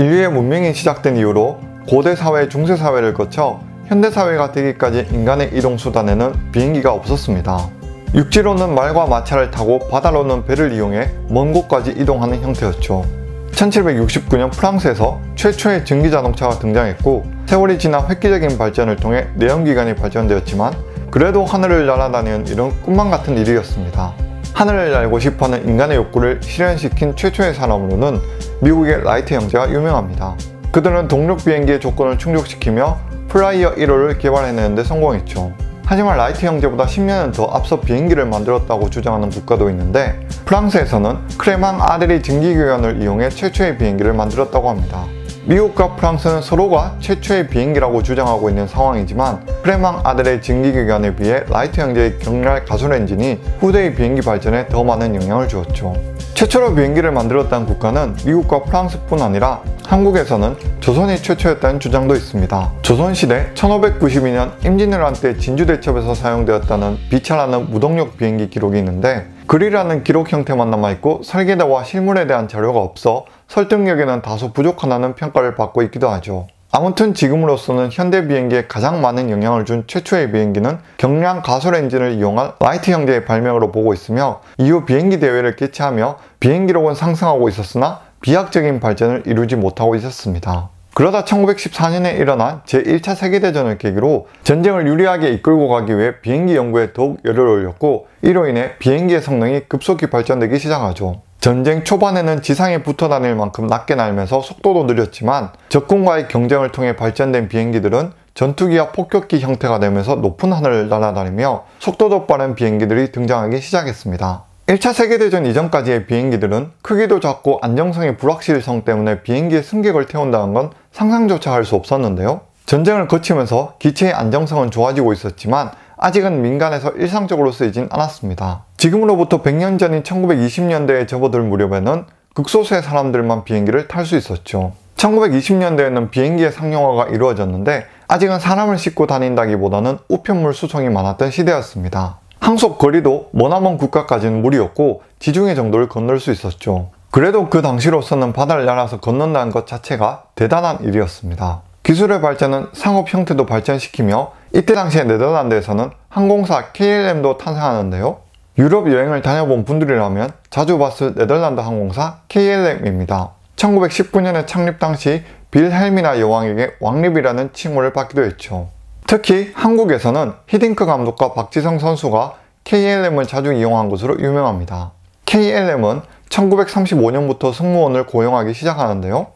인류의 문명이 시작된 이후로 고대 사회, 중세 사회를 거쳐 현대 사회가 되기까지 인간의 이동 수단에는 비행기가 없었습니다. 육지로는 말과 마차를 타고 바다로는 배를 이용해 먼 곳까지 이동하는 형태였죠. 1769년 프랑스에서 최초의 전기 자동차가 등장했고 세월이 지나 획기적인 발전을 통해 내연기관이 발전되었지만 그래도 하늘을 날아다니는 일은 꿈만 같은 일이었습니다. 하늘을 날고 싶어하는 인간의 욕구를 실현시킨 최초의 사람으로는 미국의 라이트 형제가 유명합니다. 그들은 동력 비행기의 조건을 충족시키며 플라이어 1호를 개발해내는데 성공했죠. 하지만 라이트 형제보다 10년은 더 앞서 비행기를 만들었다고 주장하는 국가도 있는데 프랑스에서는 클레망 아데르가 증기기관을 이용해 최초의 비행기를 만들었다고 합니다. 미국과 프랑스는 서로가 최초의 비행기라고 주장하고 있는 상황이지만 클레망 아데르의 증기기관에 비해 라이트 형제의 경량 가솔린 엔진이 후대의 비행기 발전에 더 많은 영향을 주었죠. 최초로 비행기를 만들었다는 국가는 미국과 프랑스뿐 아니라 한국에서는 조선이 최초였다는 주장도 있습니다. 조선시대 1592년 임진왜란 때 진주대첩에서 사용되었다는 비차라는 무동력 비행기 기록이 있는데 글이라는 기록 형태만 남아있고 설계도와 실물에 대한 자료가 없어 설득력에는 다소 부족하다는 평가를 받고 있기도 하죠. 아무튼 지금으로서는 현대 비행기에 가장 많은 영향을 준 최초의 비행기는 경량 가솔린 엔진을 이용한 라이트 형제의 발명으로 보고 있으며 이후 비행기 대회를 개최하며 비행기록은 상승하고 있었으나 비약적인 발전을 이루지 못하고 있었습니다. 그러다 1914년에 일어난 제1차 세계대전을 계기로 전쟁을 유리하게 이끌고 가기 위해 비행기 연구에 더욱 열을 올렸고 이로 인해 비행기의 성능이 급속히 발전되기 시작하죠. 전쟁 초반에는 지상에 붙어 다닐 만큼 낮게 날면서 속도도 느렸지만 적군과의 경쟁을 통해 발전된 비행기들은 전투기와 폭격기 형태가 되면서 높은 하늘을 날아다니며 속도도 빠른 비행기들이 등장하기 시작했습니다. 1차 세계대전 이전까지의 비행기들은 크기도 작고 안정성의 불확실성 때문에 비행기의 승객을 태운다는 건 상상조차 할 수 없었는데요. 전쟁을 거치면서 기체의 안정성은 좋아지고 있었지만 아직은 민간에서 일상적으로 쓰이진 않았습니다. 지금으로부터 100년 전인 1920년대에 접어들 무렵에는 극소수의 사람들만 비행기를 탈 수 있었죠. 1920년대에는 비행기의 상용화가 이루어졌는데 아직은 사람을 싣고 다닌다기보다는 우편물 수송이 많았던 시대였습니다. 항속 거리도 머나먼 국가까지는 무리였고 지중해 정도를 건널 수 있었죠. 그래도 그 당시로서는 바다를 날아서 건넌다는 것 자체가 대단한 일이었습니다. 기술의 발전은 상업 형태도 발전시키며 이때 당시에 네덜란드에서는 항공사 KLM도 탄생하는데요. 유럽 여행을 다녀본 분들이라면 자주 봤을 네덜란드 항공사 KLM입니다. 1919년에 창립 당시 빌헬미나 여왕에게 왕립이라는 칭호를 받기도 했죠. 특히 한국에서는 히딩크 감독과 박지성 선수가 KLM을 자주 이용한 것으로 유명합니다. KLM은 1935년부터 승무원을 고용하기 시작하는데요.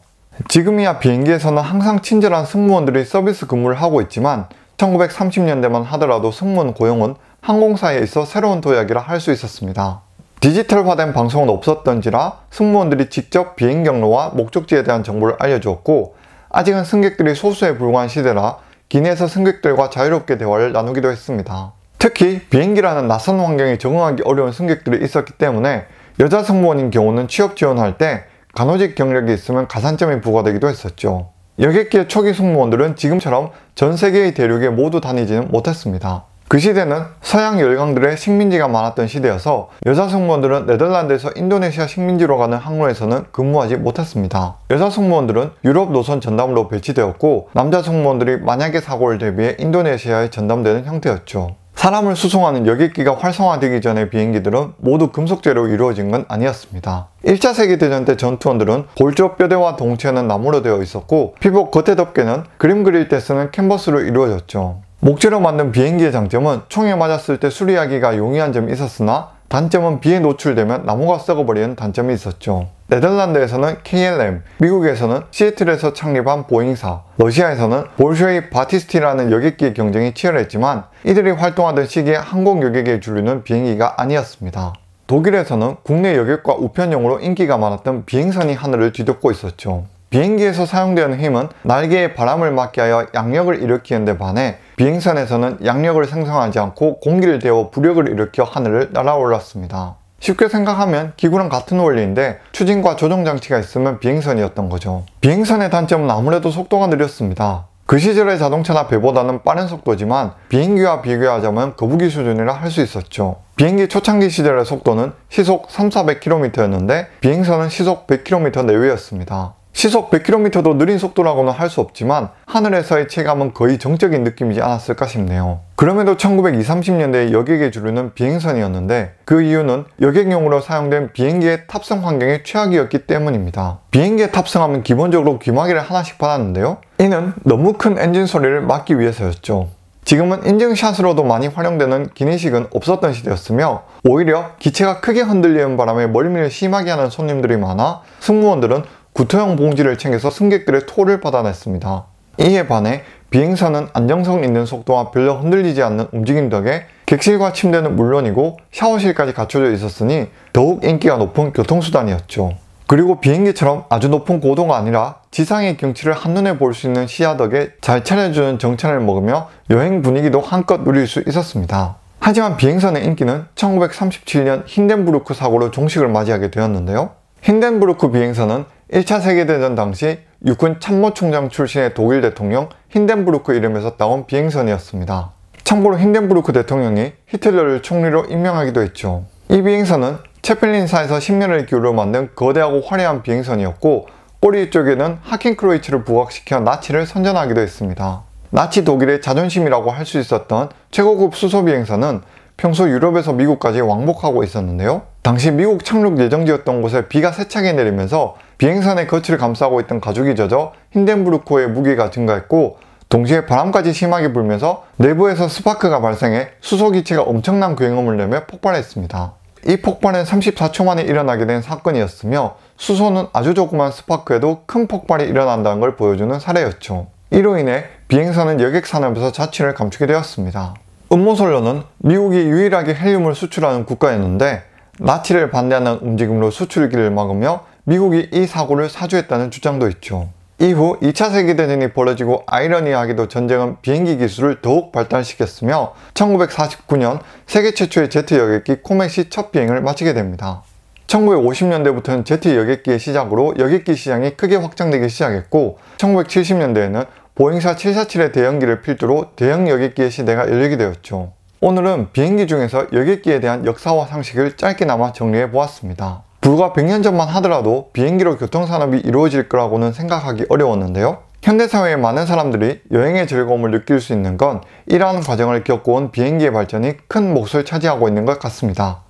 지금이야 비행기에서는 항상 친절한 승무원들이 서비스 근무를 하고 있지만 1930년대만 하더라도 승무원 고용은 항공사에 있어 새로운 도약이라 할 수 있었습니다. 디지털화된 방송은 없었던지라 승무원들이 직접 비행 경로와 목적지에 대한 정보를 알려주었고 아직은 승객들이 소수에 불과한 시대라 기내에서 승객들과 자유롭게 대화를 나누기도 했습니다. 특히 비행기라는 낯선 환경에 적응하기 어려운 승객들이 있었기 때문에 여자 승무원인 경우는 취업 지원할 때 간호직 경력이 있으면 가산점이 부과되기도 했었죠. 여객기의 초기 승무원들은 지금처럼 전 세계의 대륙에 모두 다니지는 못했습니다. 그 시대는 서양 열강들의 식민지가 많았던 시대여서 여자 승무원들은 네덜란드에서 인도네시아 식민지로 가는 항로에서는 근무하지 못했습니다. 여자 승무원들은 유럽 노선 전담으로 배치되었고 남자 승무원들이 만약의 사고를 대비해 인도네시아에 전담되는 형태였죠. 사람을 수송하는 여객기가 활성화되기 전에 비행기들은 모두 금속재로 이루어진 건 아니었습니다. 1차 세계대전 때 전투원들은 골조 뼈대와 동체는 나무로 되어 있었고 피복 겉에 덮개는 그림 그릴 때 쓰는 캔버스로 이루어졌죠. 목재로 만든 비행기의 장점은 총에 맞았을 때 수리하기가 용이한 점이 있었으나 단점은 비에 노출되면 나무가 썩어버리는 단점이 있었죠. 네덜란드에서는 KLM, 미국에서는 시애틀에서 창립한 보잉사, 러시아에서는 볼쇼이 발티스키라는 여객기의 경쟁이 치열했지만 이들이 활동하던 시기에 항공 여객의 주류는 비행기가 아니었습니다. 독일에서는 국내 여객과 우편용으로 인기가 많았던 비행선이 하늘을 뒤덮고 있었죠. 비행기에서 사용되는 힘은 날개에 바람을 맞게 하여 양력을 일으키는 데 반해 비행선에서는 양력을 생성하지 않고 공기를 데워 부력을 일으켜 하늘을 날아올랐습니다. 쉽게 생각하면 기구랑 같은 원리인데 추진과 조정 장치가 있으면 비행선이었던 거죠. 비행선의 단점은 아무래도 속도가 느렸습니다. 그 시절의 자동차나 배보다는 빠른 속도지만 비행기와 비교하자면 거북이 수준이라 할 수 있었죠. 비행기 초창기 시절의 속도는 시속 3, 400km였는데 비행선은 시속 100km 내외였습니다. 시속 100km도 느린 속도라고는 할 수 없지만 하늘에서의 체감은 거의 정적인 느낌이지 않았을까 싶네요. 그럼에도 1920, 30년대에 여객에 주류는 비행선이었는데 그 이유는 여객용으로 사용된 비행기의 탑승 환경이 최악이었기 때문입니다. 비행기에 탑승하면 기본적으로 귀마개를 하나씩 받았는데요. 이는 너무 큰 엔진 소리를 막기 위해서였죠. 지금은 인증샷으로도 많이 활용되는 기내식은 없었던 시대였으며 오히려 기체가 크게 흔들리는 바람에 멀미를 심하게 하는 손님들이 많아 승무원들은 구토형 봉지를 챙겨서 승객들의 토를 받아냈습니다. 이에 반해 비행선은 안정성 있는 속도와 별로 흔들리지 않는 움직임 덕에 객실과 침대는 물론이고 샤워실까지 갖춰져 있었으니 더욱 인기가 높은 교통수단이었죠. 그리고 비행기처럼 아주 높은 고도가 아니라 지상의 경치를 한눈에 볼 수 있는 시야 덕에 잘 차려주는 정찬을 먹으며 여행 분위기도 한껏 누릴 수 있었습니다. 하지만 비행선의 인기는 1937년 힌덴부르크 사고로 종식을 맞이하게 되었는데요. 힌덴부르크 비행선은 1차 세계대전 당시 육군 참모총장 출신의 독일 대통령 힌덴부르크 이름에서 따온 비행선이었습니다. 참고로 힌덴부르크 대통령이 히틀러를 총리로 임명하기도 했죠. 이 비행선은 체펠린사에서 10년을 기울여 만든 거대하고 화려한 비행선이었고 꼬리 쪽에는 하켄크로이츠를 부각시켜 나치를 선전하기도 했습니다. 나치 독일의 자존심이라고 할 수 있었던 최고급 수소 비행선은 평소 유럽에서 미국까지 왕복하고 있었는데요. 당시 미국 착륙 예정지였던 곳에 비가 세차게 내리면서 비행선의 거치를 감싸고 있던 가죽이 젖어 힌덴부르크의 무게가 증가했고 동시에 바람까지 심하게 불면서 내부에서 스파크가 발생해 수소기체가 엄청난 굉음을 내며 폭발했습니다. 이 폭발은 34초 만에 일어나게 된 사건이었으며 수소는 아주 조그만 스파크에도 큰 폭발이 일어난다는 걸 보여주는 사례였죠. 이로 인해 비행선은 여객 산업에서 자취를 감추게 되었습니다. 음모설로는 미국이 유일하게 헬륨을 수출하는 국가였는데 나치를 반대하는 움직임으로 수출기를 막으며 미국이 이 사고를 사주했다는 주장도 있죠. 이후 2차 세계대전이 벌어지고 아이러니하게도 전쟁은 비행기 기술을 더욱 발달시켰으며 1949년 세계 최초의 제트 여객기 코멧이 첫 비행을 마치게 됩니다. 1950년대부터는 제트 여객기의 시작으로 여객기 시장이 크게 확장되기 시작했고 1970년대에는 보잉사 747의 대형기를 필두로 대형 여객기의 시대가 열리게 되었죠. 오늘은 비행기 중에서 여객기에 대한 역사와 상식을 짧게나마 정리해 보았습니다. 불과 100년 전만 하더라도 비행기로 교통산업이 이루어질 거라고는 생각하기 어려웠는데요. 현대사회의 많은 사람들이 여행의 즐거움을 느낄 수 있는 건 이러한 과정을 겪어온 비행기의 발전이 큰 몫을 차지하고 있는 것 같습니다.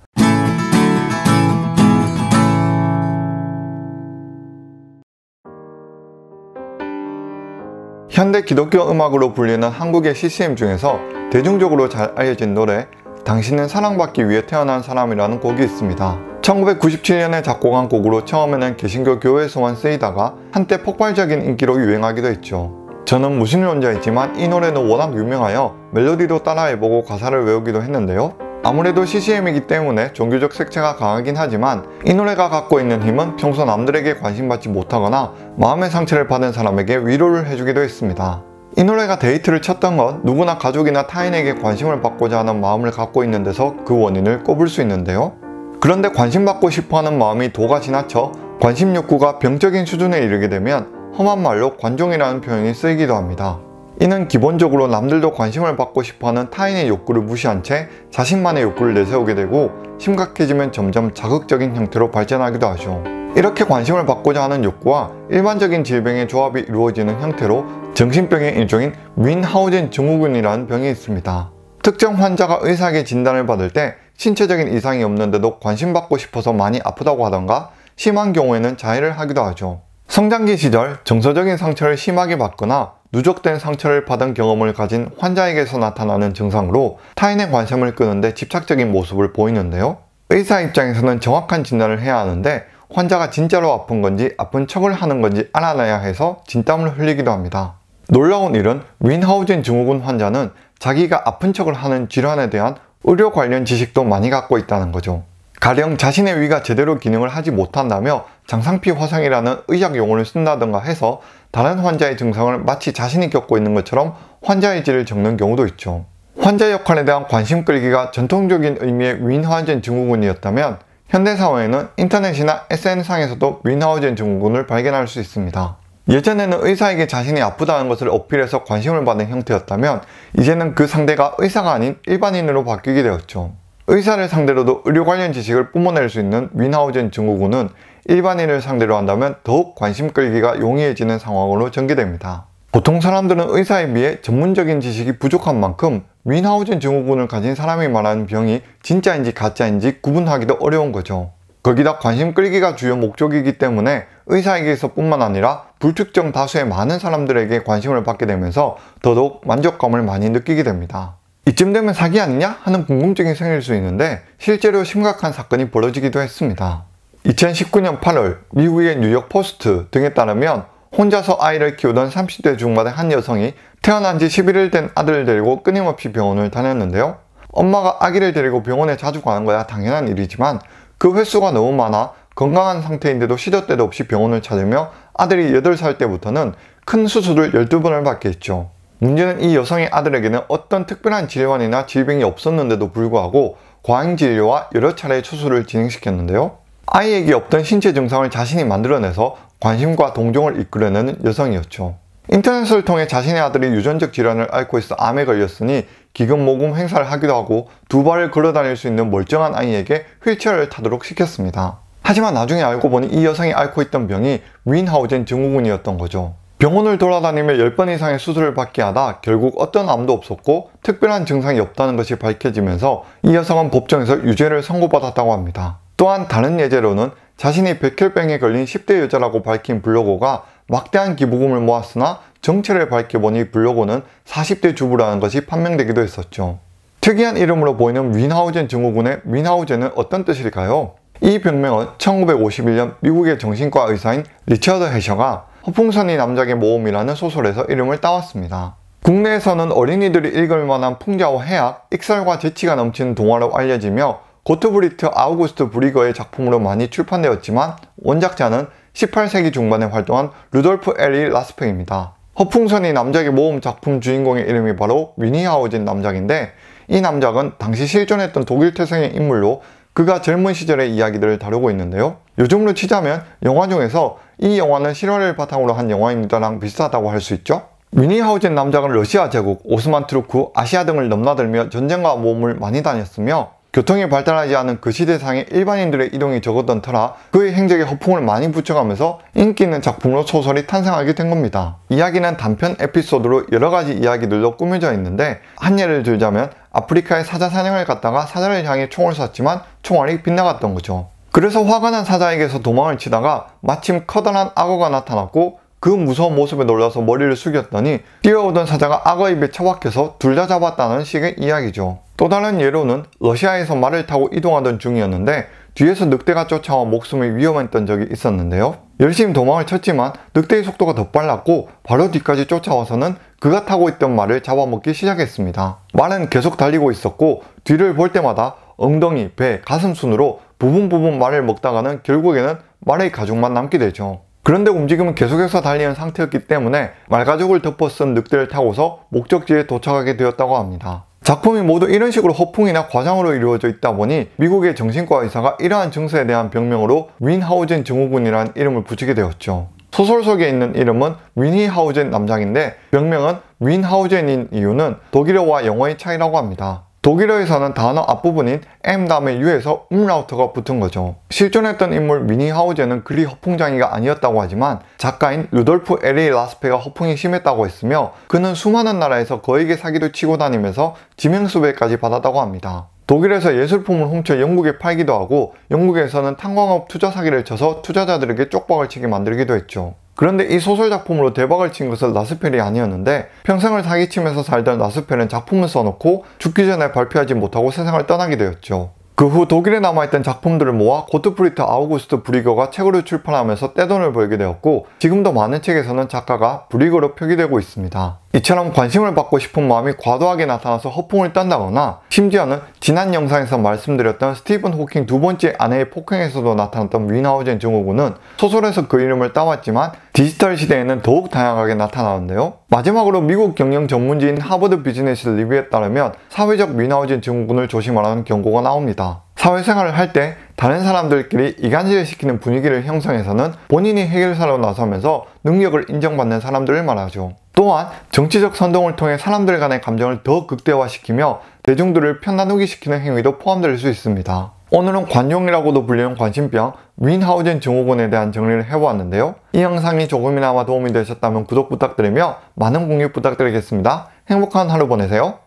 현대 기독교 음악으로 불리는 한국의 CCM 중에서 대중적으로 잘 알려진 노래 당신은 사랑받기 위해 태어난 사람이라는 곡이 있습니다. 1997년에 작곡한 곡으로 처음에는 개신교 교회에서만 쓰이다가 한때 폭발적인 인기로 유행하기도 했죠. 저는 무신론자이지만 이 노래는 워낙 유명하여 멜로디도 따라해보고 가사를 외우기도 했는데요. 아무래도 CCM이기 때문에 종교적 색채가 강하긴 하지만 이 노래가 갖고 있는 힘은 평소 남들에게 관심받지 못하거나 마음의 상처를 받은 사람에게 위로를 해주기도 했습니다. 이 노래가 대히트를 쳤던 건 누구나 가족이나 타인에게 관심을 받고자 하는 마음을 갖고 있는 데서 그 원인을 꼽을 수 있는데요. 그런데 관심받고 싶어하는 마음이 도가 지나쳐 관심 욕구가 병적인 수준에 이르게 되면 험한 말로 관종이라는 표현이 쓰이기도 합니다. 이는 기본적으로 남들도 관심을 받고 싶어하는 타인의 욕구를 무시한 채 자신만의 욕구를 내세우게 되고 심각해지면 점점 자극적인 형태로 발전하기도 하죠. 이렇게 관심을 받고자 하는 욕구와 일반적인 질병의 조합이 이루어지는 형태로 정신병의 일종인 뮌하우젠 증후군이라는 병이 있습니다. 특정 환자가 의사에게 진단을 받을 때 신체적인 이상이 없는데도 관심받고 싶어서 많이 아프다고 하던가 심한 경우에는 자해를 하기도 하죠. 성장기 시절 정서적인 상처를 심하게 받거나 누적된 상처를 받은 경험을 가진 환자에게서 나타나는 증상으로 타인의 관심을 끄는데 집착적인 모습을 보이는데요. 의사 입장에서는 정확한 진단을 해야 하는데 환자가 진짜로 아픈 건지 아픈 척을 하는 건지 알아내야 해서 진땀을 흘리기도 합니다. 놀라운 일은 윈하우젠 증후군 환자는 자기가 아픈 척을 하는 질환에 대한 의료 관련 지식도 많이 갖고 있다는 거죠. 가령 자신의 위가 제대로 기능을 하지 못한다며 장상피 화상이라는 의학 용어를 쓴다던가 해서 다른 환자의 증상을 마치 자신이 겪고 있는 것처럼 환자의 질을 적는 경우도 있죠. 환자 역할에 대한 관심 끌기가 전통적인 의미의 윈하우젠 증후군이었다면 현대 사회에는 인터넷이나 SNS상에서도 윈하우젠 증후군을 발견할 수 있습니다. 예전에는 의사에게 자신이 아프다는 것을 어필해서 관심을 받는 형태였다면 이제는 그 상대가 의사가 아닌 일반인으로 바뀌게 되었죠. 의사를 상대로도 의료 관련 지식을 뿜어낼 수 있는 윈하우젠 증후군은 일반인을 상대로 한다면 더욱 관심 끌기가 용이해지는 상황으로 전개됩니다. 보통 사람들은 의사에 비해 전문적인 지식이 부족한 만큼 윈하우젠 증후군을 가진 사람이 말하는 병이 진짜인지 가짜인지 구분하기도 어려운 거죠. 거기다 관심 끌기가 주요 목적이기 때문에 의사에게서 뿐만 아니라 불특정 다수의 많은 사람들에게 관심을 받게 되면서 더더욱 만족감을 많이 느끼게 됩니다. 이쯤 되면 사기 아니냐 하는 궁금증이 생길 수 있는데 실제로 심각한 사건이 벌어지기도 했습니다. 2019년 8월 미국의 뉴욕 포스트 등에 따르면 혼자서 아이를 키우던 30대 중반의 한 여성이 태어난 지 11일 된 아들을 데리고 끊임없이 병원을 다녔는데요. 엄마가 아기를 데리고 병원에 자주 가는 거야 당연한 일이지만 그 횟수가 너무 많아 건강한 상태인데도 시도 때도 없이 병원을 찾으며 아들이 8살 때부터는 큰 수술을 12번을 받게 했죠. 문제는 이 여성의 아들에게는 어떤 특별한 질환이나 질병이 없었는데도 불구하고 과잉 진료와 여러 차례 수술을 진행시켰는데요. 아이에게 없던 신체 증상을 자신이 만들어내서 관심과 동정을 이끌어내는 여성이었죠. 인터넷을 통해 자신의 아들이 유전적 질환을 앓고 있어 암에 걸렸으니 기금 모금 행사를 하기도 하고 두 발을 걸어 다닐 수 있는 멀쩡한 아이에게 휠체어를 타도록 시켰습니다. 하지만 나중에 알고 보니 이 여성이 앓고 있던 병이 윈하우젠 증후군이었던 거죠. 병원을 돌아다니며 10번 이상의 수술을 받게 하다 결국 어떤 암도 없었고 특별한 증상이 없다는 것이 밝혀지면서 이 여성은 법정에서 유죄를 선고받았다고 합니다. 또한 다른 예제로는 자신이 백혈병에 걸린 10대 여자라고 밝힌 블로거가 막대한 기부금을 모았으나 정체를 밝혀보니 블로거는 40대 주부라는 것이 판명되기도 했었죠. 특이한 이름으로 보이는 뮌하우젠 증후군의 뮌하우젠은 어떤 뜻일까요? 이 병명은 1951년 미국의 정신과 의사인 리처드 애셔가 허풍선이 남작의 모험이라는 소설에서 이름을 따왔습니다. 국내에서는 어린이들이 읽을 만한 풍자와 해학, 익살과 재치가 넘치는 동화로 알려지며 고트프리트 아우구스트 뷔르거의 작품으로 많이 출판되었지만 원작자는 18세기 중반에 활동한 루돌프 에리히 라스페입니다. 허풍선이 남작의 모험 작품 주인공의 이름이 바로 뮌히하우젠 남작인데 이 남작은 당시 실존했던 독일 태생의 인물로 그가 젊은 시절의 이야기들을 다루고 있는데요. 요즘으로 치자면 영화 중에서 이 영화는 실화를 바탕으로 한 영화입니다랑 비슷하다고 할 수 있죠. 뮌히하우젠 남작은 러시아 제국, 오스만 투르크, 아시아 등을 넘나들며 전쟁과 모험을 많이 다녔으며 교통이 발달하지 않은 그 시대상의 일반인들의 이동이 적었던 터라 그의 행적에 허풍을 많이 붙여가면서 인기 있는 작품으로 소설이 탄생하게 된 겁니다. 이야기는 단편 에피소드로 여러 가지 이야기들로 꾸며져 있는데 한 예를 들자면 아프리카에 사자 사냥을 갔다가 사자를 향해 총을 쐈지만 총알이 빗나갔던 거죠. 그래서 화가 난 사자에게서 도망을 치다가 마침 커다란 악어가 나타났고 그 무서운 모습에 놀라서 머리를 숙였더니 뛰어오던 사자가 악어 입에 처박혀서 둘 다 잡았다는 식의 이야기죠. 또 다른 예로는 러시아에서 말을 타고 이동하던 중이었는데 뒤에서 늑대가 쫓아와 목숨이 위험했던 적이 있었는데요. 열심히 도망을 쳤지만 늑대의 속도가 더 빨랐고 바로 뒤까지 쫓아와서는 그가 타고 있던 말을 잡아먹기 시작했습니다. 말은 계속 달리고 있었고 뒤를 볼 때마다 엉덩이, 배, 가슴 순으로 부분 부분 말을 먹다가는 결국에는 말의 가죽만 남게 되죠. 그런데 움직임은 계속해서 달리는 상태였기 때문에 말가죽을 덮어 쓴 늑대를 타고서 목적지에 도착하게 되었다고 합니다. 작품이 모두 이런 식으로 허풍이나 과장으로 이루어져 있다 보니 미국의 정신과 의사가 이러한 증세에 대한 병명으로 뮌하우젠 증후군이라는 이름을 붙이게 되었죠. 소설 속에 있는 이름은 뮌히하우젠 남작인데 병명은 뮌하우젠인 이유는 독일어와 영어의 차이라고 합니다. 독일어에서는 단어 앞부분인 M 다음에 U에서 움라우트가 붙은 거죠. 실존했던 인물 뮌히하우젠은 그리 허풍장이가 아니었다고 하지만 작가인 루돌프 에리히 라스페가 허풍이 심했다고 했으며 그는 수많은 나라에서 거액의 사기를 치고 다니면서 지명수배까지 받았다고 합니다. 독일에서 예술품을 훔쳐 영국에 팔기도 하고 영국에서는 탄광업 투자 사기를 쳐서 투자자들에게 쪽박을 치게 만들기도 했죠. 그런데 이 소설 작품으로 대박을 친 것은 라스페가 아니었는데 평생을 사기치면서 살던 라스페는 작품을 써놓고 죽기 전에 발표하지 못하고 세상을 떠나게 되었죠. 그 후 독일에 남아있던 작품들을 모아 고트프리트 아우구스트 뷔르거가 책으로 출판하면서 떼돈을 벌게 되었고 지금도 많은 책에서는 작가가 뷔르거로 표기되고 있습니다. 이처럼 관심을 받고 싶은 마음이 과도하게 나타나서 허풍을 떤다거나 심지어는 지난 영상에서 말씀드렸던 스티븐 호킹 두 번째 아내의 폭행에서도 나타났던 뮌하우젠 증후군은 소설에서 그 이름을 따왔지만 디지털 시대에는 더욱 다양하게 나타나는데요. 마지막으로 미국 경영 전문지인 하버드 비즈니스 리뷰에 따르면 사회적 뮌하우젠 증후군을 조심하라는 경고가 나옵니다. 사회생활을 할 때 다른 사람들끼리 이간질을 시키는 분위기를 형성해서는 본인이 해결사로 나서면서 능력을 인정받는 사람들을 말하죠. 또한 정치적 선동을 통해 사람들 간의 감정을 더 극대화시키며 대중들을 편나누기 시키는 행위도 포함될 수 있습니다. 오늘은 관용이라고도 불리는 관심병 윈하우젠 증후군에 대한 정리를 해보았는데요. 이 영상이 조금이나마 도움이 되셨다면 구독 부탁드리며 많은 공유 부탁드리겠습니다. 행복한 하루 보내세요.